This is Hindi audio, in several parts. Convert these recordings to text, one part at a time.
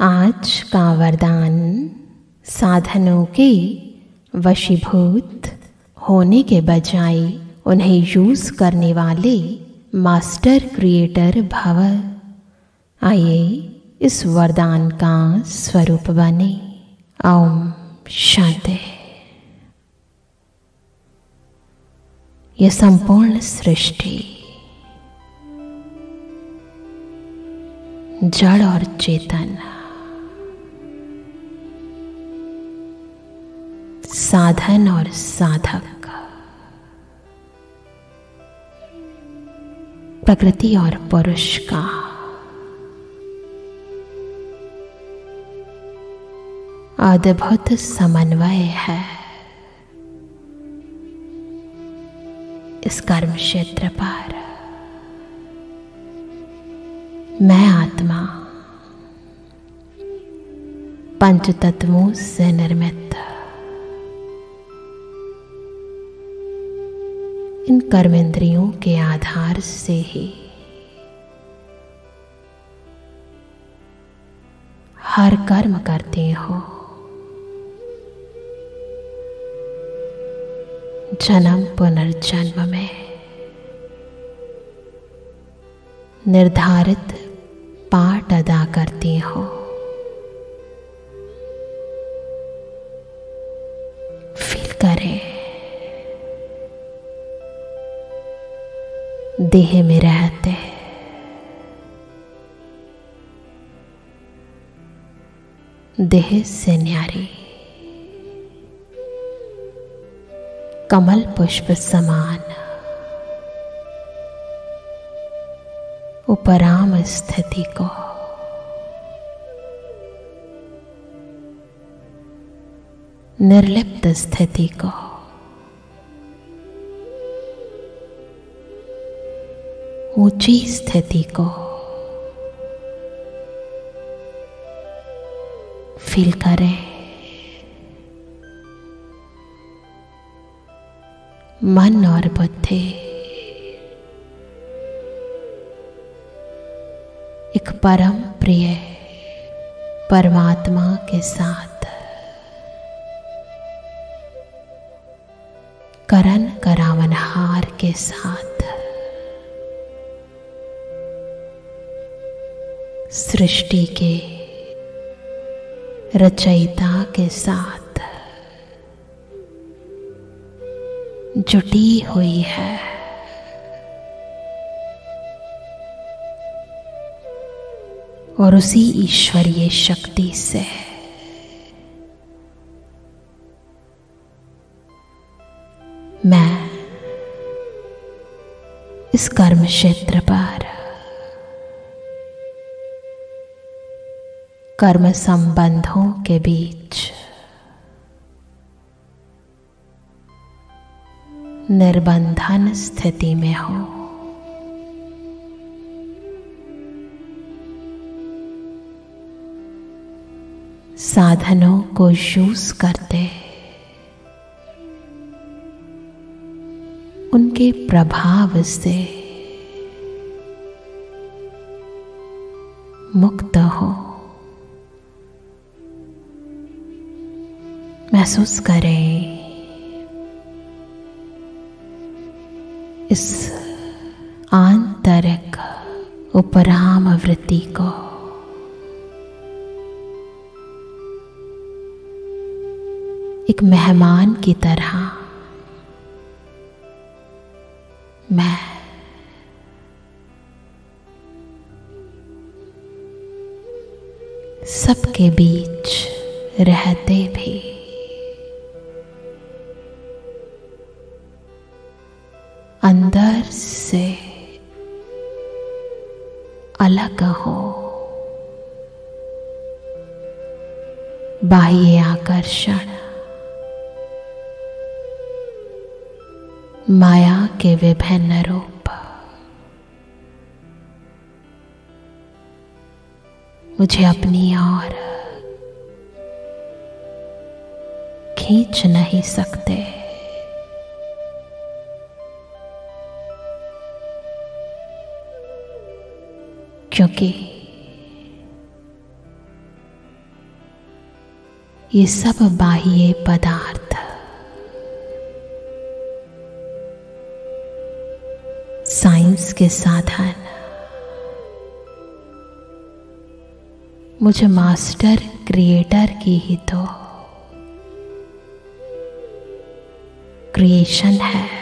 आज का वरदान साधनों के वशीभूत होने के बजाय उन्हें यूज़ करने वाले मास्टर क्रिएटर भव। आइए इस वरदान का स्वरूप बने। ओम शांति। यह संपूर्ण सृष्टि। जड़ और चेतन। साधन और साधक। प्रकृति और पुरुष का। अद्भुत समन्वय है। इस कर्म क्षेत्र पर। मैं आत्मा। पंच तत्वों से निर्मित। इन कर्मेंद्रियों के आधार से ही। हर कर्म करते हो। जन्म पुनर्जन्म में। निर्धारित पाठ अदा करती हो। फील करें। देह में रहते हैं। देह से न्यारी कमल पुष्प समान। उपराम स्थिति को। निर्लिप्त स्थिति को। ऊँची स्थिति को फील करें। मन और बुद्धि एक परम प्रिय परमात्मा के साथ करण करावनहार के साथ। सृष्टि के रचयिता के साथ जुटी हुई है। और उसी ईश्वरीय शक्ति से मैं इस कर्म क्षेत्र पर कर्म संबंधों के बीच। निर्बंधन स्थिति में हो। साधनों को यूज़ करते। उनके प्रभाव से। मुक्त हो। महसूस करें। इस आंतरिक उपराम वृत्ति को एक मेहमान की तरह मैं सबके बीच रहते भी अंदर से अलग हो। बाह्य आकर्षण, माया के विभिन्न रूप। मुझे अपनी ओर खींच नहीं सकते। क्योंकि ये सब बाह्य पदार्थ साइंस के साधन। मुझे मास्टर, क्रिएटर की ही तो क्रिएशन है।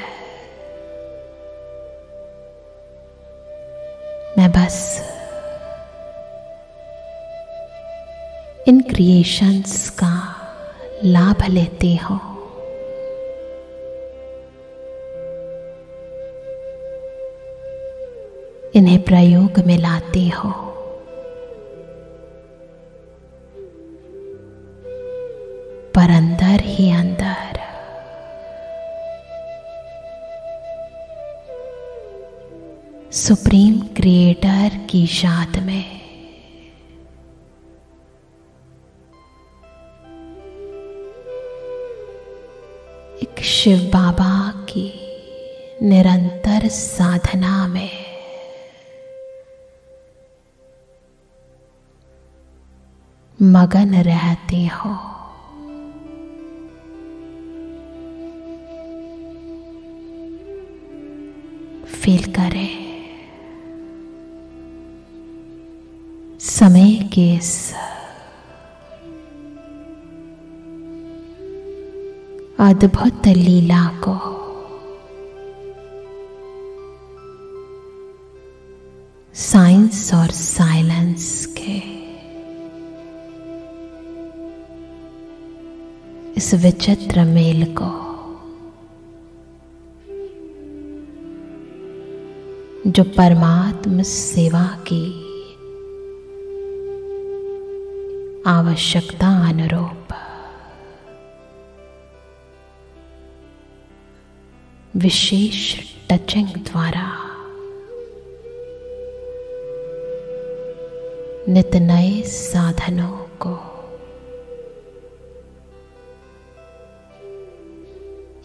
क्रिएशंस का लाभ लेते हो। इन्हें प्रयोग में लाती हो। पर अंदर ही अंदर सुप्रीम क्रिएटर की याद में शिव बाबा की निरंतर साधना में। मगन रहती हो। फील करें। समय के इस अद्भुत लीला को। साइंस और साइलेंस के। इस विचित्र मेल को। जो परमात्म सेवा की आवश्यकता अनुरूप विशेष टचिंग द्वारा। नित नए साधनों को।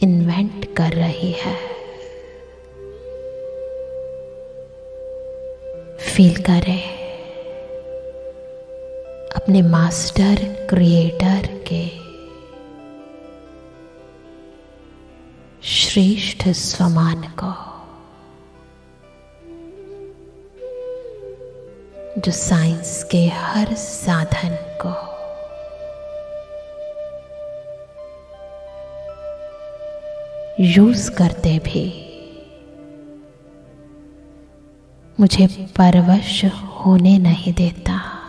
इन्वेंट कर रही है। फील करें। अपने मास्टर, क्रिएटर के श्रेष्ठ स्वमान को, जो साइंस के हर साधन को, यूज़ करते भी मुझे परवश होने नहीं देता।